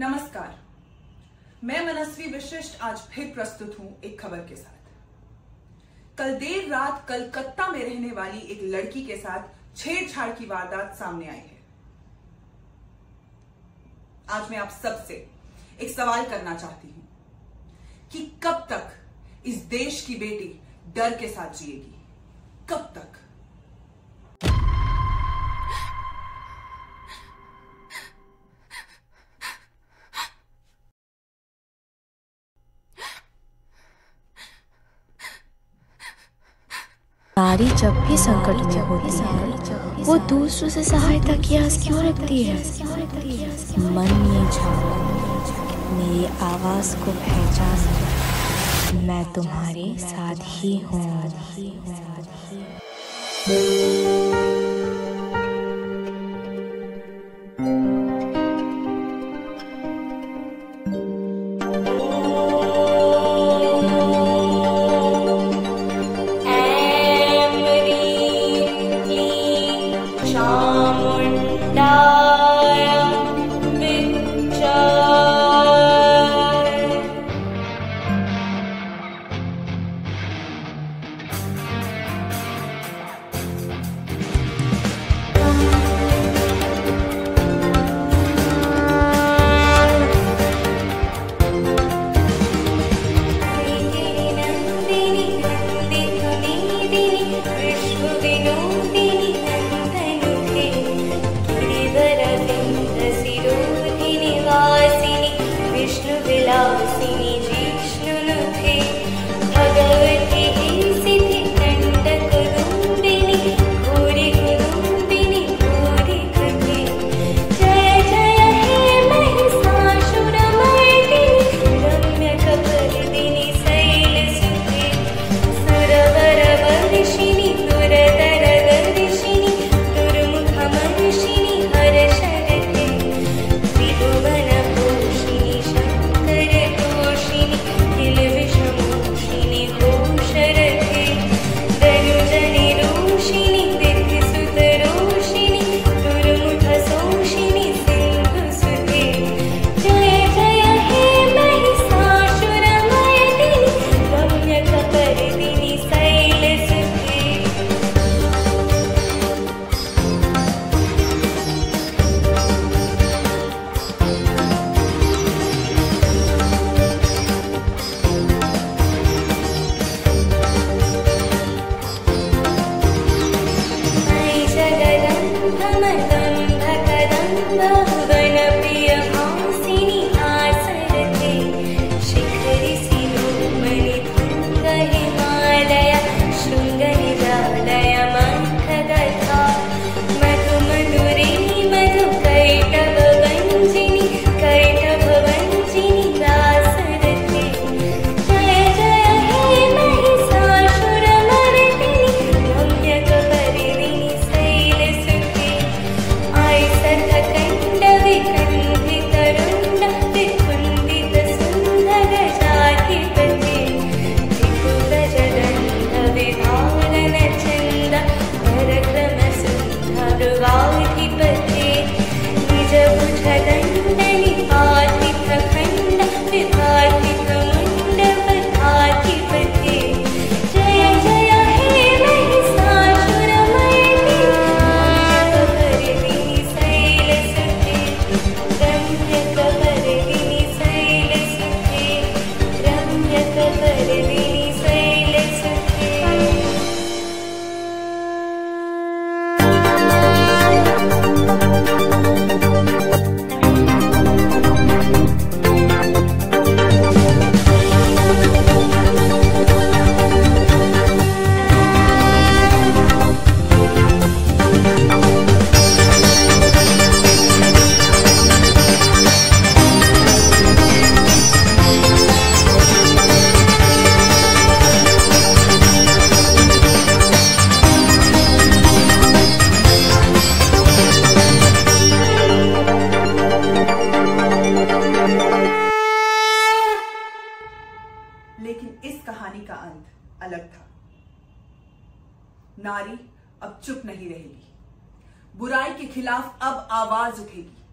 नमस्कार। मैं मनस्वी विशिष्ट आज फिर प्रस्तुत हूँ एक खबर के साथ। कल देर रात कलकत्ता में रहने वाली एक लड़की के साथ छेड़छाड़ की वारदात सामने आई है। आज मैं आप सबसे एक सवाल करना चाहती हूँ कि कब तक इस देश की बेटी डर के साथ जिएगी? कब तक? नारी जब भी संकट में होती है, वो दूसरों से सहायता की आस क्यों रखती है? मन में जाओ। मेरी आवाज़ को पहचान। मैं तुम्हारे साथ ही हूँ। ninum अलग था। नारी अब चुप नहीं रहेगी। बुराई के खिलाफ अब आवाज़ उठेगी।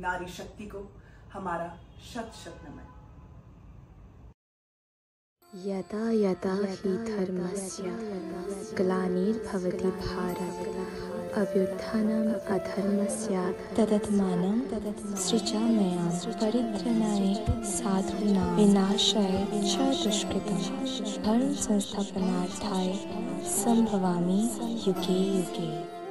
नारी शक्ति को हमारा शत शत नमन। यदा यदा हि धर्मस्य ग्लानिर्भवति भारत। अभ्युत्थानम् अधर्मस्य तदत्मानं सृजामयां परित्रणाय साधूनां विनाशाय च दुष्कृतं धर्म संस्थापनार्थाय सम्भवामि युगे युगे।